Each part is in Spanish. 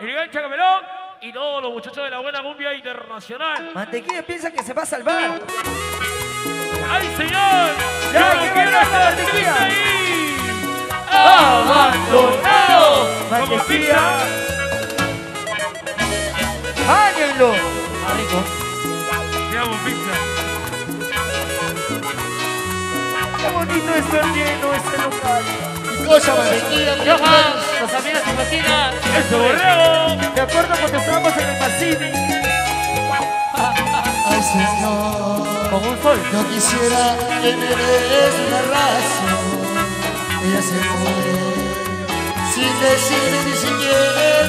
el gancha Camelón y todos los muchachos de la buena cumbia internacional. Mantequilla piensa que se va a salvar. ¡Ay, señor! Ya, ¡Yo no ¿qué quiero estar ahí! ¡Abandonado! Mantequilla. pizza. ¡Báñenlo! Ah, rico. Pizza. Qué bonito es ver lleno este local. Cosa mantequilla, Johan, los amigos se imaginan. ¡Eso, borrego! ¿Te acuerdas cuando estábamos en el Pacini? Ay, Señor. Como un sol. Yo quisiera que me des una razón. Ella se fue sin decir ni siquiera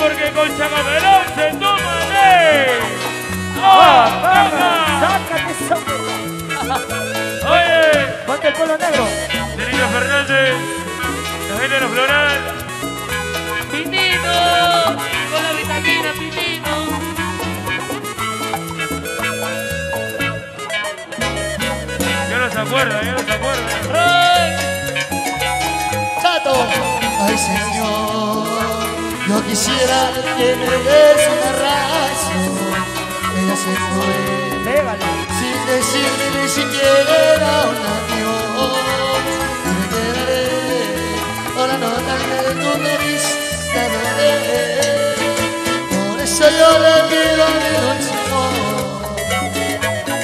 porque con Chacamelón se toma de... La gente de los floral. Pinito. Con la vitamina, Pinito. Ya no se acuerda, ya no se acuerda. Roy. Chato, ay Señor, yo quisiera que me des una razón. Ella se fue. Pégale. sin decirme Por eso yo le pido a mi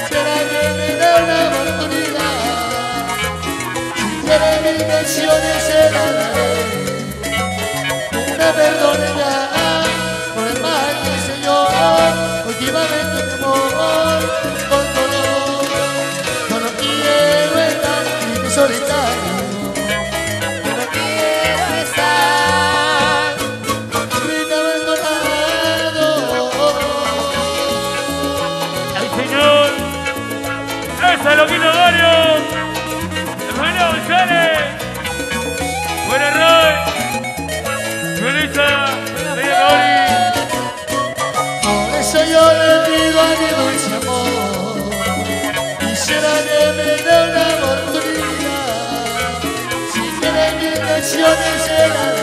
será que me dé una oportunidad. Si quiere mi intención se la daré, me perdone ya por el mal que hice yo. Últimamente mi Paquito Gorio, Hermano González, Buena Roy, Melissa, María Por eso yo le pido a mi dulce amor, quisiera que me dé una oportunidad, si quiere mi canción es